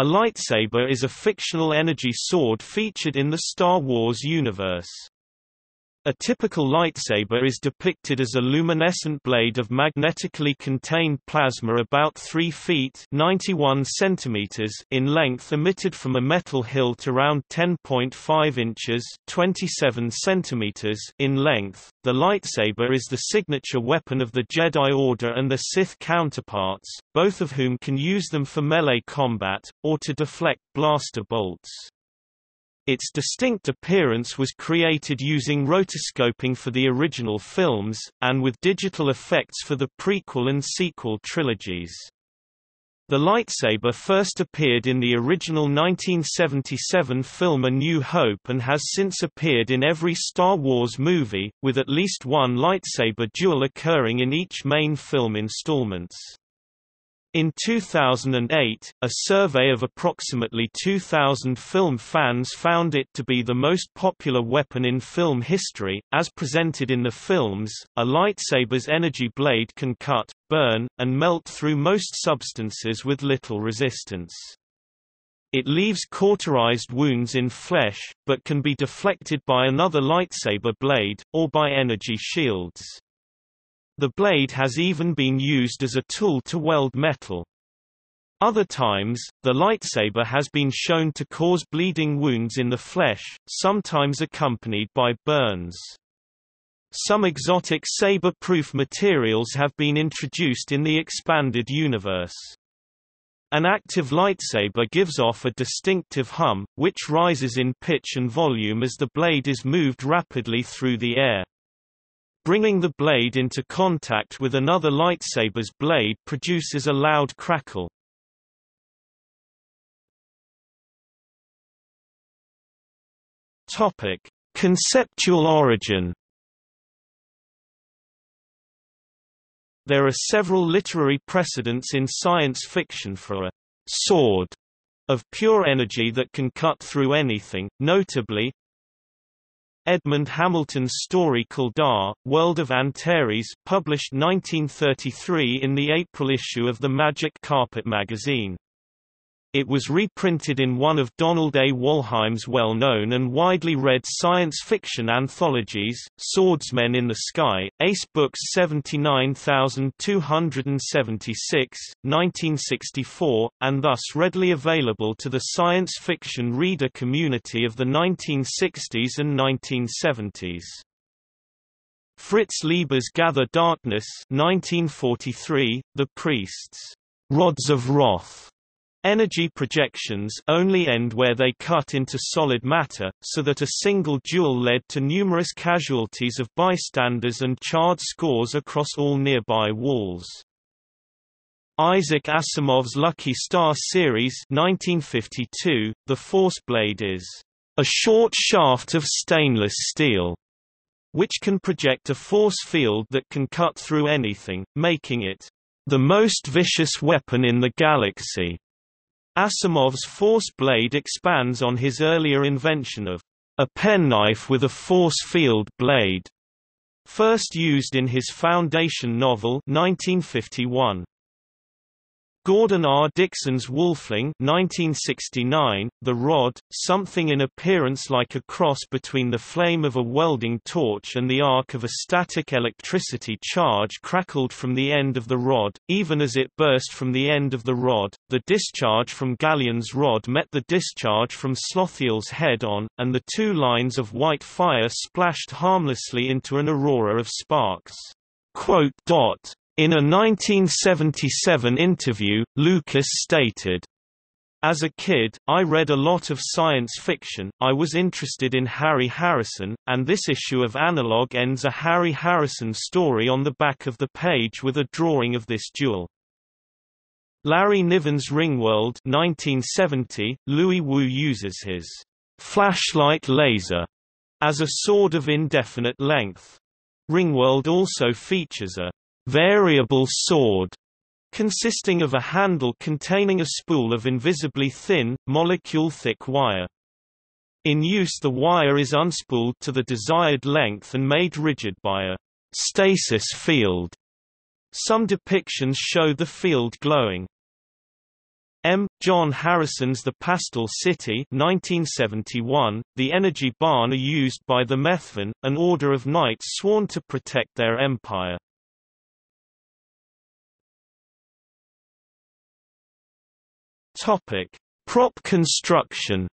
A lightsaber is a fictional energy sword featured in the Star Wars universe. A typical lightsaber is depicted as a luminescent blade of magnetically contained plasma about 3 feet 91 centimeters in length emitted from a metal hilt around 10.5 inches 27 centimeters in length. The lightsaber is the signature weapon of the Jedi Order and their Sith counterparts, both of whom can use them for melee combat, or to deflect blaster bolts. Its distinct appearance was created using rotoscoping for the original films, and with digital effects for the prequel and sequel trilogies. The lightsaber first appeared in the original 1977 film A New Hope and has since appeared in every Star Wars movie, with at least one lightsaber duel occurring in each main film installments. In 2008, a survey of approximately 2,000 film fans found it to be the most popular weapon in film history. As presented in the films, a lightsaber's energy blade can cut, burn, and melt through most substances with little resistance. It leaves cauterized wounds in flesh, but can be deflected by another lightsaber blade, or by energy shields. The blade has even been used as a tool to weld metal. Other times, the lightsaber has been shown to cause bleeding wounds in the flesh, sometimes accompanied by burns. Some exotic saber-proof materials have been introduced in the expanded universe. An active lightsaber gives off a distinctive hum, which rises in pitch and volume as the blade is moved rapidly through the air. Bringing the blade into contact with another lightsaber's blade produces a loud crackle. Topic: Conceptual origin. There are several literary precedents in science fiction for a sword of pure energy that can cut through anything, notably, Edmund Hamilton's story Kaldar, World of Antares published 1933 in the April issue of the Magic Carpet magazine. It was reprinted in one of Donald A. Wollheim's well-known and widely read science fiction anthologies, Swordsmen in the Sky, Ace Books 79276, 1964, and thus readily available to the science fiction reader community of the 1960s and 1970s. Fritz Leiber's Gather Darkness 1943, The Priests' Rods of Wrath Energy projections only end where they cut into solid matter, so that a single duel led to numerous casualties of bystanders and charred scores across all nearby walls. Isaac Asimov's Lucky Star series 1952, the force blade is a short shaft of stainless steel, which can project a force field that can cut through anything, making it the most vicious weapon in the galaxy. Asimov's force blade expands on his earlier invention of a penknife with a force field blade, first used in his Foundation novel 1951. Gordon R. Dickson's Wolfling 1969, The Rod, something in appearance like a cross between the flame of a welding torch and the arc of a static electricity charge crackled from the end of the rod, even as it burst from the end of the rod. The discharge from Galleon's rod met the discharge from Slothiel's head-on, and the two lines of white fire splashed harmlessly into an aurora of sparks. In a 1977 interview, Lucas stated, as a kid, I read a lot of science fiction, I was interested in Harry Harrison, and this issue of Analog ends a Harry Harrison story on the back of the page with a drawing of this duel. Larry Niven's Ringworld 1970, Louis Wu uses his flashlight laser as a sword of indefinite length. Ringworld also features a variable sword consisting of a handle containing a spool of invisibly thin, molecule-thick wire. In use the wire is unspooled to the desired length and made rigid by a stasis field. Some depictions show the field glowing. M. John Harrison's The Pastel City 1971, the energy baan are used by the Methven, an order of knights sworn to protect their empire. Topic: Prop construction.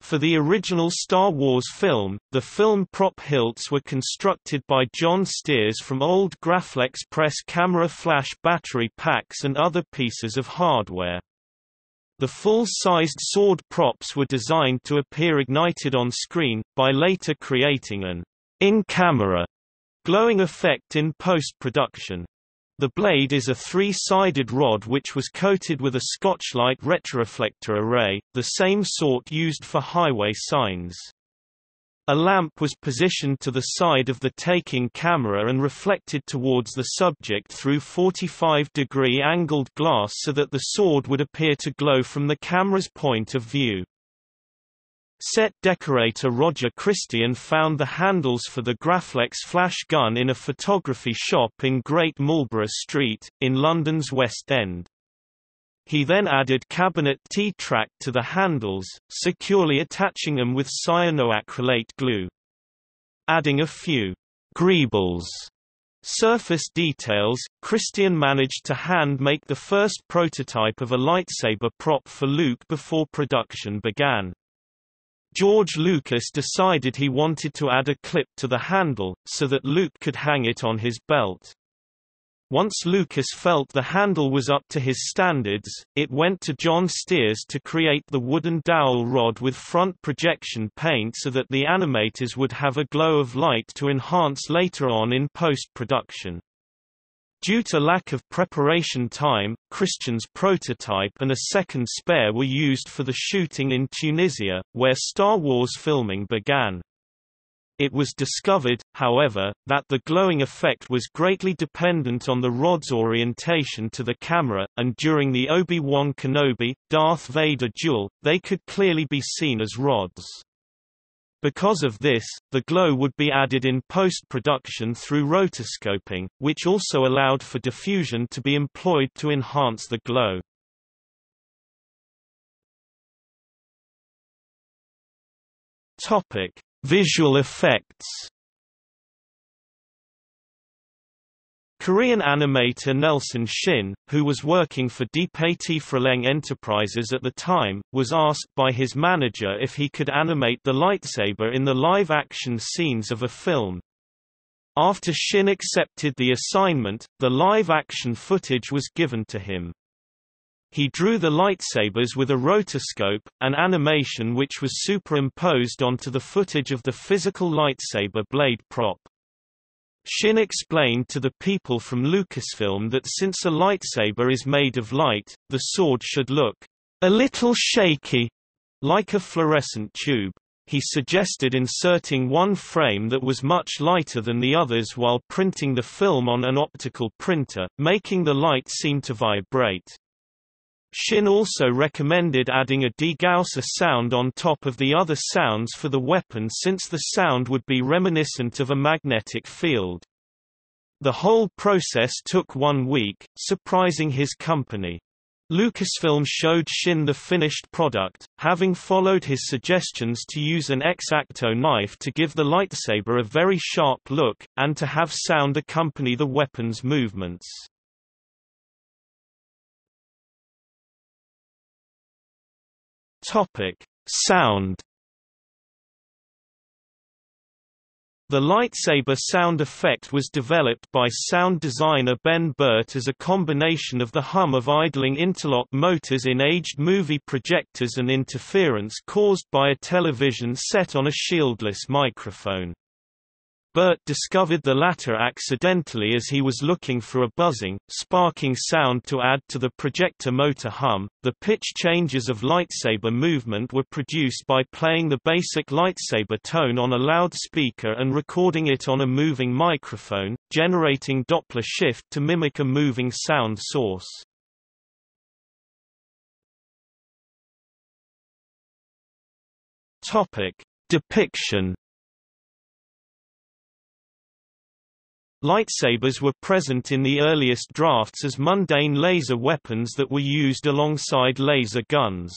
For the original Star Wars film, the film prop hilts were constructed by John Stears from old Graflex press camera flash battery packs and other pieces of hardware. The full-sized sword props were designed to appear ignited on screen, by later creating an in-camera glowing effect in post-production. The blade is a three-sided rod which was coated with a Scotchlite retroreflector array, the same sort used for highway signs. A lamp was positioned to the side of the taking camera and reflected towards the subject through 45-degree angled glass so that the sword would appear to glow from the camera's point of view. Set decorator Roger Christian found the handles for the Graflex flash gun in a photography shop in Great Marlborough Street, in London's West End. He then added cabinet T-track to the handles, securely attaching them with cyanoacrylate glue. Adding a few greebles surface details, Christian managed to hand-make the first prototype of a lightsaber prop for Luke before production began. George Lucas decided he wanted to add a clip to the handle, so that Luke could hang it on his belt. Once Lucas felt the handle was up to his standards, it went to John Stears to create the wooden dowel rod with front projection paint so that the animators would have a glow of light to enhance later on in post-production. Due to lack of preparation time, Christian's prototype and a second spare were used for the shooting in Tunisia, where Star Wars filming began. It was discovered, however, that the glowing effect was greatly dependent on the rod's orientation to the camera, and during the Obi-Wan Kenobi, Darth Vader duel, they could clearly be seen as rods. Because of this, the glow would be added in post-production through rotoscoping, which also allowed for diffusion to be employed to enhance the glow. Topic: Visual effects Korean animator Nelson Shin, who was working for DePatie Freleng Enterprises at the time, was asked by his manager if he could animate the lightsaber in the live-action scenes of a film. After Shin accepted the assignment, the live-action footage was given to him. He drew the lightsabers with a rotoscope, an animation which was superimposed onto the footage of the physical lightsaber blade prop. Shin explained to the people from Lucasfilm that since a lightsaber is made of light, the sword should look a little shaky, like a fluorescent tube. He suggested inserting one frame that was much lighter than the others while printing the film on an optical printer, making the light seem to vibrate. Shin also recommended adding a degausser sound on top of the other sounds for the weapon since the sound would be reminiscent of a magnetic field. The whole process took one week, surprising his company. Lucasfilm showed Shin the finished product, having followed his suggestions to use an X-Acto knife to give the lightsaber a very sharp look, and to have sound accompany the weapon's movements. Topic: Sound. The lightsaber sound effect was developed by sound designer Ben Burtt as a combination of the hum of idling interlock motors in aged movie projectors and interference caused by a television set on a shieldless microphone. Burtt discovered the latter accidentally as he was looking for a buzzing, sparking sound to add to the projector motor hum. The pitch changes of lightsaber movement were produced by playing the basic lightsaber tone on a loudspeaker and recording it on a moving microphone, generating Doppler shift to mimic a moving sound source. Topic: Depiction Lightsabers were present in the earliest drafts as mundane laser weapons that were used alongside laser guns.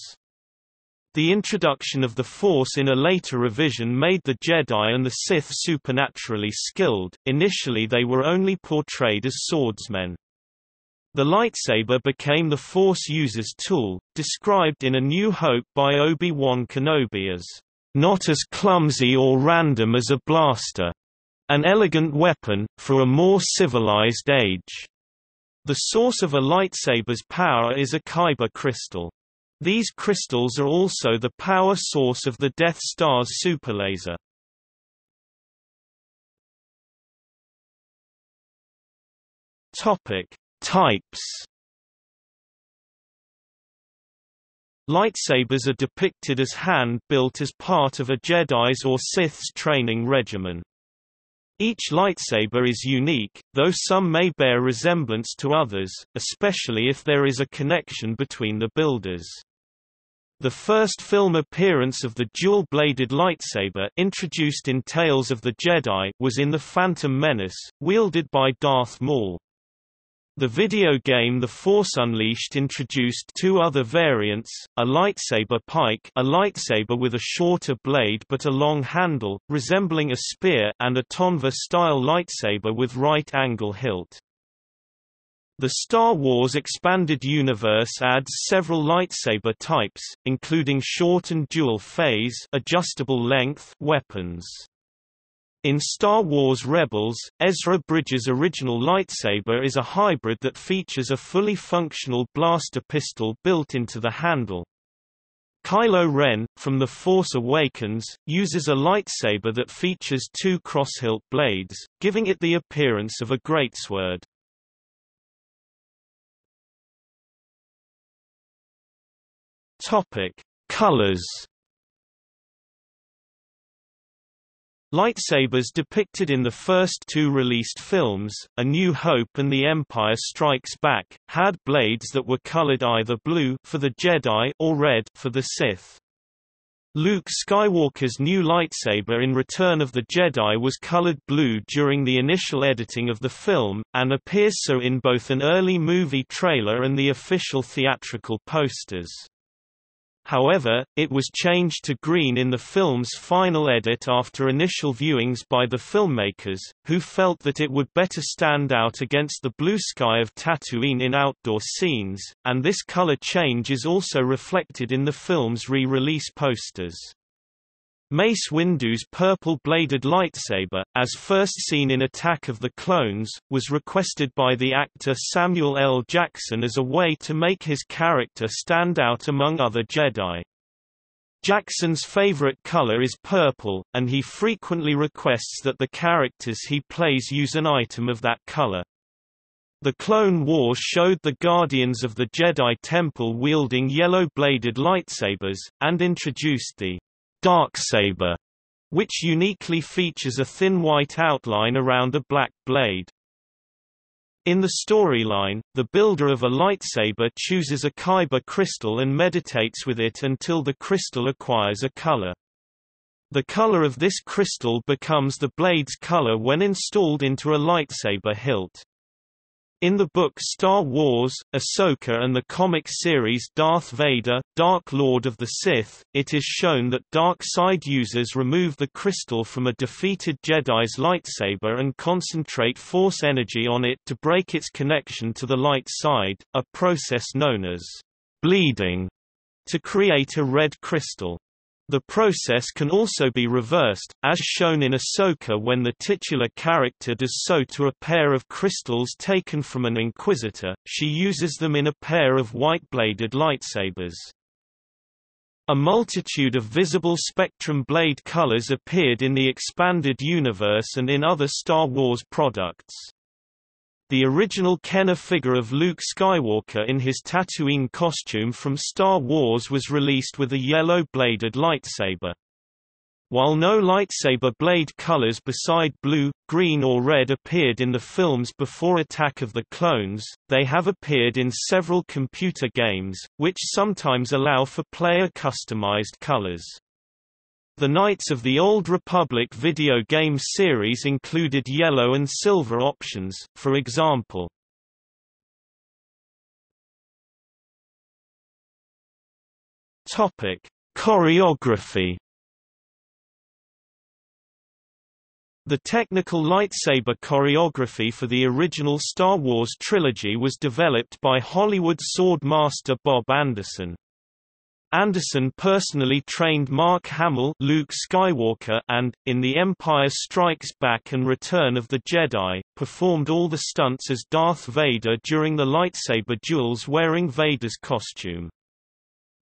The introduction of the Force in a later revision made the Jedi and the Sith supernaturally skilled, initially they were only portrayed as swordsmen. The lightsaber became the Force user's tool, described in A New Hope by Obi-Wan Kenobi as, "...not as clumsy or random as a blaster. An elegant weapon, for a more civilized age." The source of a lightsaber's power is a kyber crystal. These crystals are also the power source of the Death Star's superlaser. Topic: Types. Lightsabers are depicted as hand-built as part of a Jedi's or Sith's training regimen. Each lightsaber is unique, though some may bear resemblance to others, especially if there is a connection between the builders. The first film appearance of the dual-bladed lightsaber introduced in Tales of the Jedi was in The Phantom Menace, wielded by Darth Maul. The video game The Force Unleashed introduced two other variants, a lightsaber pike a lightsaber with a shorter blade but a long handle, resembling a spear and a Tonfa-style lightsaber with right-angle hilt. The Star Wars Expanded Universe adds several lightsaber types, including short and dual-phase adjustable length weapons. In Star Wars Rebels, Ezra Bridger's original lightsaber is a hybrid that features a fully functional blaster pistol built into the handle. Kylo Ren, from The Force Awakens, uses a lightsaber that features two crosshilt blades, giving it the appearance of a greatsword. Colors. Lightsabers depicted in the first two released films, A New Hope and The Empire Strikes Back, had blades that were colored either blue for the Jedi or red for the Sith. Luke Skywalker's new lightsaber in Return of the Jedi was colored blue during the initial editing of the film, and appears so in both an early movie trailer and the official theatrical posters. However, it was changed to green in the film's final edit after initial viewings by the filmmakers, who felt that it would better stand out against the blue sky of Tatooine in outdoor scenes, and this color change is also reflected in the film's re-release posters. Mace Windu's purple-bladed lightsaber, as first seen in Attack of the Clones, was requested by the actor Samuel L. Jackson as a way to make his character stand out among other Jedi. Jackson's favorite color is purple, and he frequently requests that the characters he plays use an item of that color. The Clone Wars showed the Guardians of the Jedi Temple wielding yellow-bladed lightsabers, and introduced the Darksaber, which uniquely features a thin white outline around a black blade. In the storyline, the builder of a lightsaber chooses a kyber crystal and meditates with it until the crystal acquires a color. The color of this crystal becomes the blade's color when installed into a lightsaber hilt. In the book Star Wars, Ahsoka and the comic series Darth Vader, Dark Lord of the Sith, it is shown that dark side users remove the crystal from a defeated Jedi's lightsaber and concentrate force energy on it to break its connection to the light side, a process known as bleeding, to create a red crystal. The process can also be reversed, as shown in Ahsoka when the titular character does so to a pair of crystals taken from an Inquisitor, she uses them in a pair of white-bladed lightsabers. A multitude of visible spectrum blade colors appeared in the expanded universe and in other Star Wars products. The original Kenner figure of Luke Skywalker in his Tatooine costume from Star Wars was released with a yellow-bladed lightsaber. While no lightsaber blade colors beside blue, green or red appeared in the films before Attack of the Clones, they have appeared in several computer games, which sometimes allow for player-customized colors. The Knights of the Old Republic video game series included yellow and silver options, for example. Topic: Choreography The technical lightsaber choreography for the original Star Wars trilogy was developed by Hollywood sword master Bob Anderson. Anderson personally trained Mark Hamill Luke Skywalker and, in The Empire Strikes Back and Return of the Jedi, performed all the stunts as Darth Vader during the lightsaber duels wearing Vader's costume.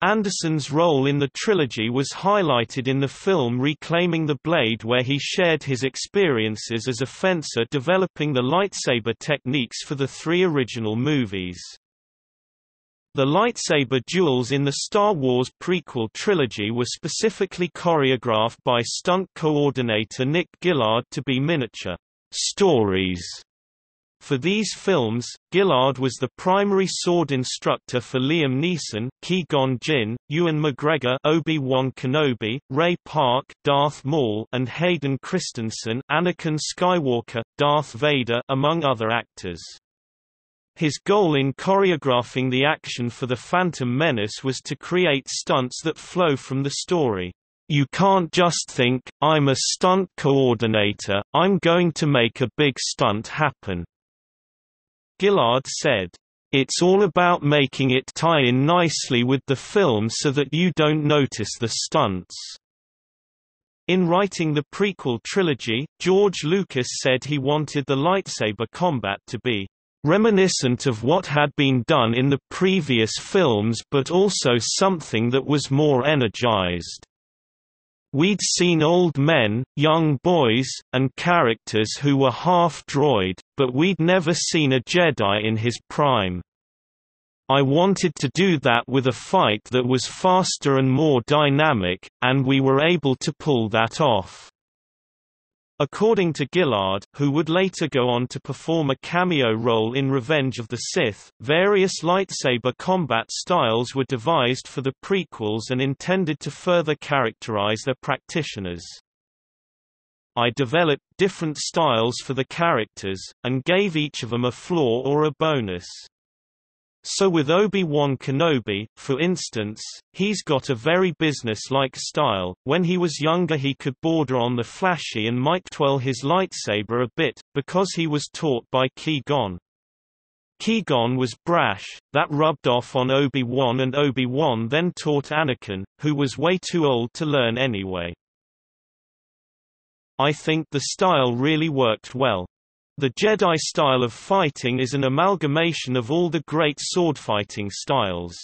Anderson's role in the trilogy was highlighted in the film Reclaiming the Blade where he shared his experiences as a fencer developing the lightsaber techniques for the three original movies. The lightsaber duels in the Star Wars prequel trilogy were specifically choreographed by stunt coordinator Nick Gillard to be miniature stories. For these films, Gillard was the primary sword instructor for Liam Neeson, Qui-Gon Jinn, Ewan McGregor, Obi-Wan Kenobi, Ray Park, Darth Maul, and Hayden Christensen, Anakin Skywalker, Darth Vader, among other actors. His goal in choreographing the action for The Phantom Menace was to create stunts that flow from the story. You can't just think, I'm a stunt coordinator, I'm going to make a big stunt happen. Gillard said, It's all about making it tie in nicely with the film so that you don't notice the stunts. In writing the prequel trilogy, George Lucas said he wanted the lightsaber combat to be reminiscent of what had been done in the previous films but also something that was more energized. We'd seen old men, young boys, and characters who were half-droid, but we'd never seen a Jedi in his prime. I wanted to do that with a fight that was faster and more dynamic, and we were able to pull that off. According to Gillard, who would later go on to perform a cameo role in Revenge of the Sith, various lightsaber combat styles were devised for the prequels and intended to further characterize their practitioners. I developed different styles for the characters, and gave each of them a flaw or a bonus. So with Obi-Wan Kenobi, for instance, he's got a very business-like style. When he was younger he could border on the flashy and might twirl his lightsaber a bit, because he was taught by Qui-Gon. Qui-Gon was brash, that rubbed off on Obi-Wan and Obi-Wan then taught Anakin, who was way too old to learn anyway. I think the style really worked well. The Jedi style of fighting is an amalgamation of all the great swordfighting styles.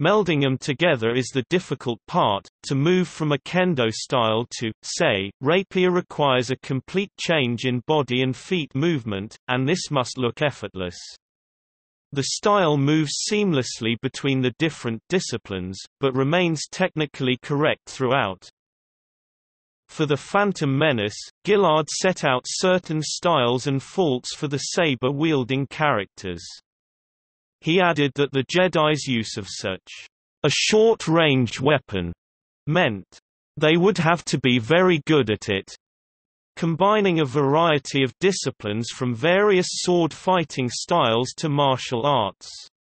Melding them together is the difficult part. To move from a kendo style to, say, rapier requires a complete change in body and feet movement, and this must look effortless. The style moves seamlessly between the different disciplines, but remains technically correct throughout. For The Phantom Menace, Gillard set out certain styles and faults for the saber-wielding characters. He added that the Jedi's use of such a short-range weapon meant they would have to be very good at it, combining a variety of disciplines from various sword fighting styles to martial arts,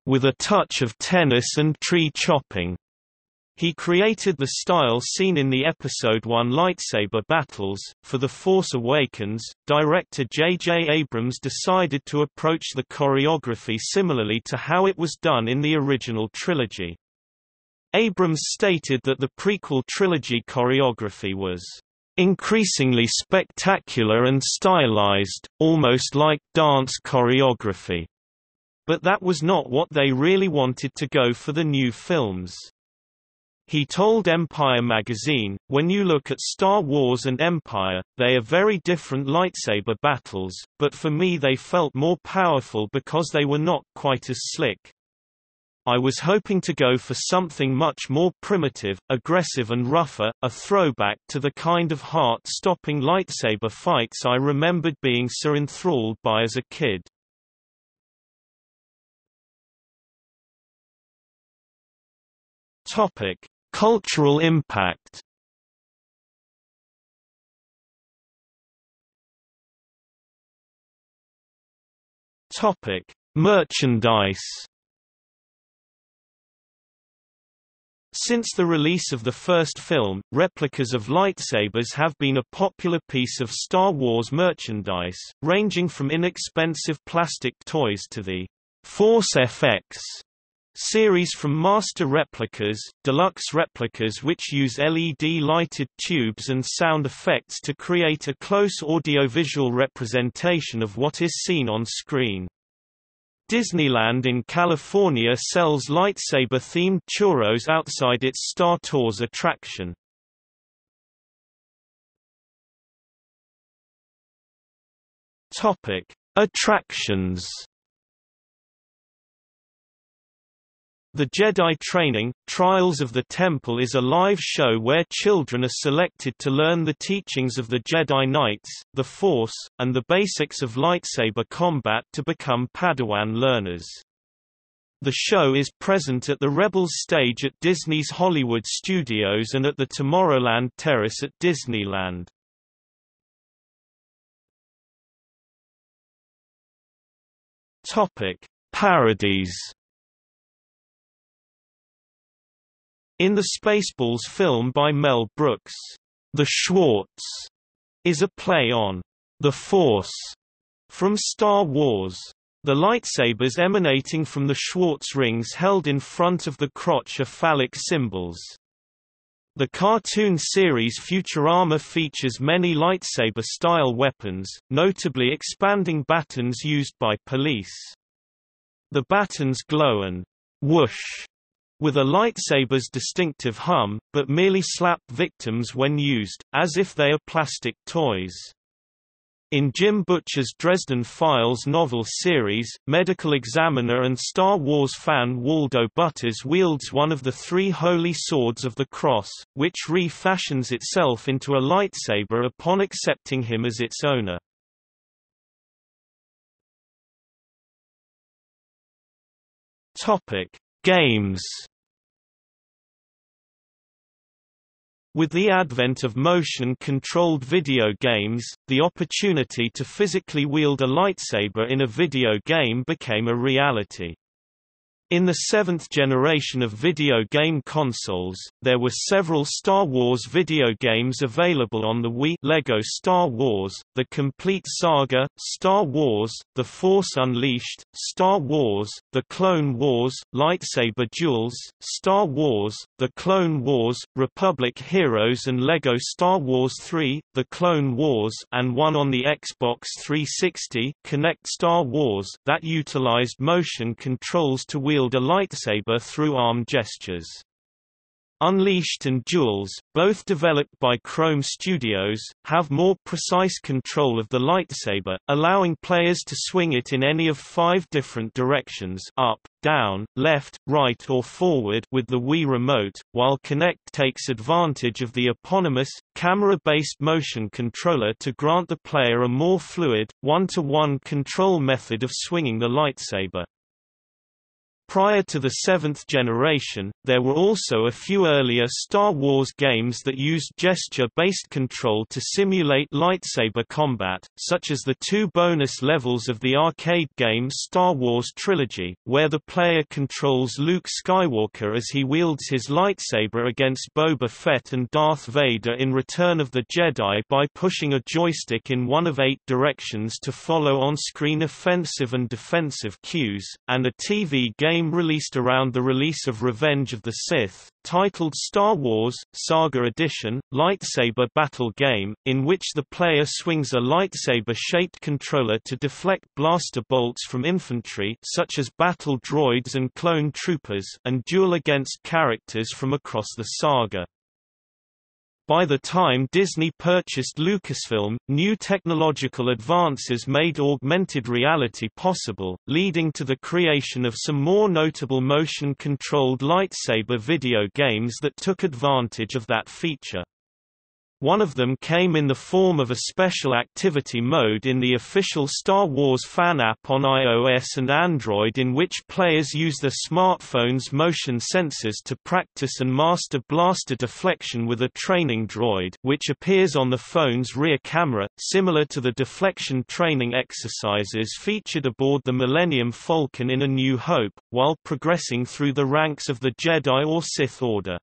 with a touch of tennis and tree chopping. He created the style seen in the Episode 1 lightsaber battles. For The Force Awakens, director J.J. Abrams decided to approach the choreography similarly to how it was done in the original trilogy. Abrams stated that the prequel trilogy choreography was increasingly spectacular and stylized, almost like dance choreography. But that was not what they really wanted to go for the new films. He told Empire magazine, when you look at Star Wars and Empire, they are very different lightsaber battles, but for me they felt more powerful because they were not quite as slick. I was hoping to go for something much more primitive, aggressive and rougher, a throwback to the kind of heart-stopping lightsaber fights I remembered being so enthralled by as a kid. Topic: Cultural impact Topic: Merchandise. Since the release of the first film, replicas of lightsabers have been a popular piece of Star Wars merchandise, ranging from inexpensive plastic toys to the Force FX series from master replicas, deluxe replicas which use LED-lighted tubes and sound effects to create a close audiovisual representation of what is seen on screen. Disneyland in California sells lightsaber-themed churros outside its Star Tours attraction. Attractions The Jedi Training, Trials of the Temple is a live show where children are selected to learn the teachings of the Jedi Knights, the Force, and the basics of lightsaber combat to become Padawan learners. The show is present at the Rebels stage at Disney's Hollywood Studios and at the Tomorrowland Terrace at Disneyland. Parodies In the Spaceballs film by Mel Brooks, The Schwartz is a play on The Force from Star Wars. The lightsabers emanating from the Schwartz rings held in front of the crotch are phallic symbols. The cartoon series Futurama features many lightsaber-style weapons, notably expanding batons used by police. The batons glow and whoosh with a lightsaber's distinctive hum, but merely slap victims when used, as if they are plastic toys. In Jim Butcher's Dresden Files novel series, medical examiner and Star Wars fan Waldo Butters wields one of the three holy swords of the cross, which refashions itself into a lightsaber upon accepting him as its owner. Topic: Games With the advent of motion-controlled video games, the opportunity to physically wield a lightsaber in a video game became a reality. In the seventh generation of video game consoles, there were several Star Wars video games available on the Wii Lego Star Wars, The Complete Saga, Star Wars, The Force Unleashed, Star Wars, The Clone Wars, Lightsaber Duels, Star Wars, The Clone Wars, Republic Heroes and Lego Star Wars 3, The Clone Wars and one on the Xbox 360, Kinect Star Wars that utilized motion controls to wield wield a lightsaber through arm gestures. Unleashed and Duels, both developed by Krome Studios, have more precise control of the lightsaber, allowing players to swing it in any of five different directions up, down, left, right or forward with the Wii Remote, while Kinect takes advantage of the eponymous, camera-based motion controller to grant the player a more fluid, one-to-one -one control method of swinging the lightsaber. Prior to the seventh generation, there were also a few earlier Star Wars games that used gesture-based control to simulate lightsaber combat, such as the two bonus levels of the arcade game Star Wars Trilogy, where the player controls Luke Skywalker as he wields his lightsaber against Boba Fett and Darth Vader in Return of the Jedi by pushing a joystick in one of eight directions to follow on-screen offensive and defensive cues, and a TV game game released around the release of Revenge of the Sith, titled Star Wars, Saga Edition, Lightsaber Battle Game, in which the player swings a lightsaber-shaped controller to deflect blaster bolts from infantry such as battle droids and clone troopers and duel against characters from across the saga. By the time Disney purchased Lucasfilm, new technological advances made augmented reality possible, leading to the creation of some more notable motion-controlled lightsaber video games that took advantage of that feature. One of them came in the form of a special activity mode in the official Star Wars fan app on iOS and Android in which players use their smartphone's motion sensors to practice and master blaster deflection with a training droid which appears on the phone's rear camera, similar to the deflection training exercises featured aboard the Millennium Falcon in A New Hope, while progressing through the ranks of the Jedi or Sith Order.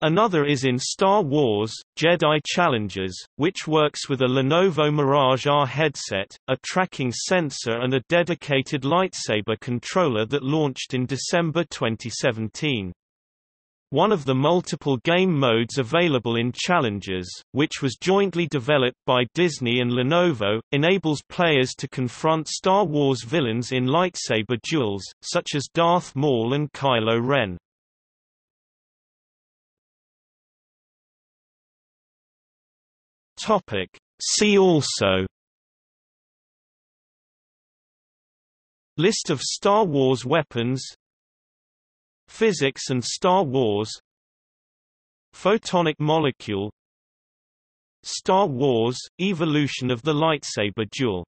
Another is in Star Wars, Jedi Challengers, which works with a Lenovo Mirage R headset, a tracking sensor and a dedicated lightsaber controller that launched in December 2017. One of the multiple game modes available in Challengers, which was jointly developed by Disney and Lenovo, enables players to confront Star Wars villains in lightsaber duels, such as Darth Maul and Kylo Ren. Topic. See also. List of Star Wars weapons. Physics and Star Wars. Photonic molecule. Star Wars – Evolution of the lightsaber duel